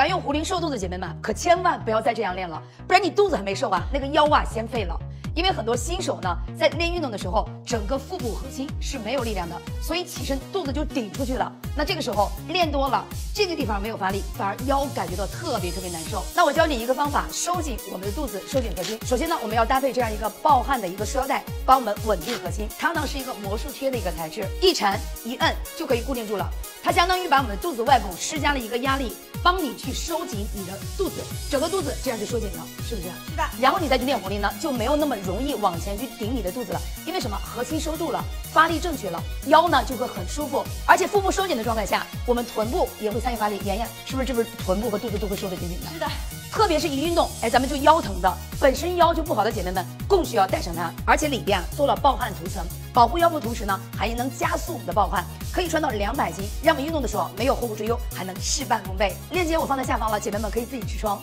想用壶铃瘦肚子，姐妹们可千万不要再这样练了，不然你肚子还没瘦啊，那个腰啊先废了。因为很多新手呢，在练运动的时候，整个腹部核心是没有力量的，所以起身肚子就顶出去了。那这个时候练多了，这个地方没有发力，反而腰感觉到特别特别难受。那我教你一个方法，收紧我们的肚子，收紧核心。首先呢，我们要搭配这样一个暴汗的一个束腰带，帮我们稳定核心。它呢是一个魔术贴的一个材质，一缠一摁就可以固定住了。它相当于把我们的肚子外部施加了一个压力。帮你去收紧你的肚子，整个肚子这样就收紧了，是不是？是的。然后你再去练壶铃呢，就没有那么容易往前去顶你的肚子了。因为什么？核心收住了，发力正确了，腰呢就会很舒服。而且腹部收紧的状态下，我们臀部也会参与发力。妍妍，是不是这不是臀部和肚子都会收得紧紧的？是的。特别是一运动，哎，咱们就腰疼的，本身腰就不好的姐妹们，更需要带上它。而且里边啊做了暴汗涂层，保护腰部，同时呢还能加速我们的暴汗，可以穿到两百斤，让我们运动的时候没有后顾之忧，还能事半功倍。链接我放在下方了，姐妹们可以自己去穿。